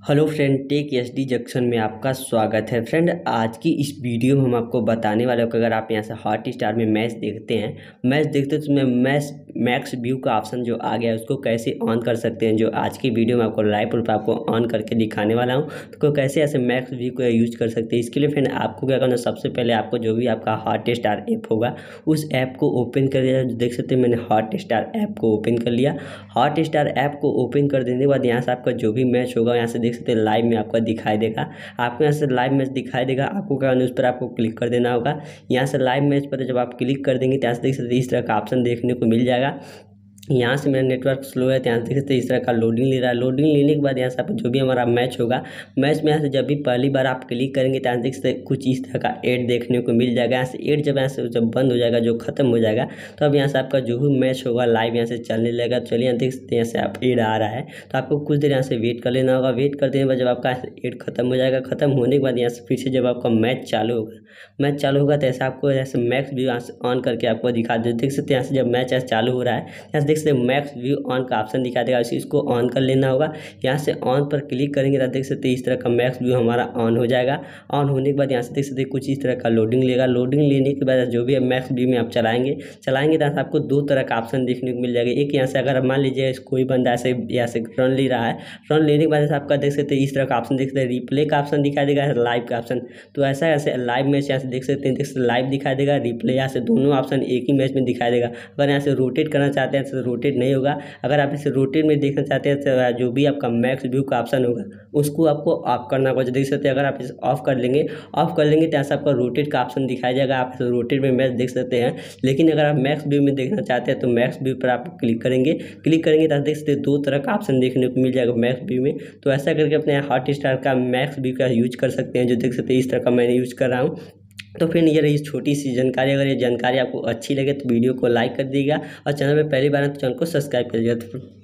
Hello friend, tech S D junction में आपका स्वागत है। फ्रेंड, आज की इस वीडियो में हम आपको बताने वाले हैं कि अगर आप यहाँ से हॉट स्टार में मैच देखते हैं, मैच देखते हैं तो उसमें मैच, मैक्स व्यू का ऑप्शन जो आ गया है, उसको कैसे ऑन कर सकते हैं, जो आज की वीडियो में आपको लाइव प्रूफ आपको ऑन करके दिखाने वाला हूँ तो कैसे ऐसे मैक्स व्यू को यूज़ कर सकते हैं। इसके लिए फ्रेंड, आपको क्या करना सबसे पहले आपको जो भी आपका हॉट स्टार ऐप होगा, उस ऐप को ओपन कर लिया। देख सकते हैं, मैंने हॉट स्टार ऐप को ओपन कर लिया। हॉट स्टार ऐप को ओपन कर देने के बाद यहाँ से आपका जो भी मैच होगा, यहाँ से देख सकते हैं लाइव में आपका दिखाई देगा। आपको यहाँ से लाइव मैच दिखाई देगा। आपको क्या उस पर आपको क्लिक कर देना होगा। यहाँ से लाइव मैच पर जब आप क्लिक कर देंगे तो यहाँ से देख सकते इस तरह का ऑप्शन देखने को मिल जाएगा। यहाँ से मेरा नेटवर्क स्लो है तो यहाँ देख सकते इस तरह का लोडिंग ले रहा है लोडिंग लेने के बाद यहाँ से आप जो भी हमारा मैच होगा मैच में यहाँ से जब भी पहली बार आप क्लिक करेंगे तो यहाँ देख सकते कुछ इस तरह का एड देखने को मिल जाएगा यहाँ से एड जब यहाँ से जब बंद हो जाएगा जो खत्म हो जाएगा तो अब यहाँ से आपका जो भी मैच होगा लाइव यहाँ से चलने लगेगा तो चलिए यहाँ देख सकते यहाँ से आप एड आ रहा है तो आपको कुछ देर यहाँ से वेट कर लेना होगा वेट कर देने के बाद जब आपका एड खत्म हो जाएगा खत्म होने के बाद यहाँ से फिर से जब आपका मैच चालू होगा मैच चालू होगा तो ऐसे आपको ऐसे मैक्स व्यू यहाँ से ऑन करके आपको दिखा दे देख सकते हैं यहाँ से जब मैच चालू हो रहा है यहाँ से देख सकते हैं मैक्स व्यू ऑन का ऑप्शन दिखा देगा। इसको ऑन कर लेना होगा। यहाँ से ऑन पर क्लिक करेंगे तो देख सकते इस तरह का मैक्स व्यू हमारा ऑन हो जाएगा। ऑन होने के बाद यहाँ से देख सकते कुछ इस तरह का लोडिंग लेगा। लोडिंग लेने के बाद जो भी है मैक्स व्यू में आप चलाएँगे। चलाएँगे तो आपको दो तरह का ऑप्शन देखने को मिल जाएगा। एक यहाँ से अगर मान लीजिए कोई बंदा ऐसे यहाँ से रन ले रहा है। रन लेने के बाद आपका देख सकते इस तरह का ऑप्शन देख सकते हैं। रिप्ले का ऑप्शन दिखाई देगा लाइव का ऑप्शन तो ऐसा ऐसे लाइव मैच यहाँ से देख सकते हैं। देख सकते लाइव दिखाई देगा रिप्ले यहाँ से दोनों ऑप्शन एक ही मैच में दिखाई देगा। अगर यहाँ से रोटेट करना चाहते हैं तो रोटेट नहीं होगा। अगर आप इसे रोटेट में देखना चाहते हैं तो जो भी आपका मैक्स व्यू का ऑप्शन होगा, उसको आपको ऑफ़ करना होगा। देख सकते हैं, अगर आप इसे ऑफ़ कर लेंगे ऑफ़ कर लेंगे तो यहाँ से आपका रोटेट का ऑप्शन दिखाया जाएगा। आप इसे रोटेट में मैच देख सकते हैं। लेकिन अगर आप मैक्स व्यू में देखना चाहते हैं तो मैक्स व्यू पर आप क्लिक करेंगे। क्लिक करेंगे तो देख सकते दो तरह का ऑप्शन देखने को मिल जाएगा मैक्स व्यू में। तो ऐसा करके अपने हॉट स्टार का मैक्स व्यू का यूज़ कर सकते हैं, जो देख सकते हैं, इस तरह का मैंने यूज़ कर रहा हूँ। तो फिर ये रही छोटी सी जानकारी, अगर ये जानकारी आपको अच्छी लगे तो वीडियो को लाइक कर दीजिएगा और चैनल पर पहली बार है तो चैनल को सब्सक्राइब कर दीजिएगा।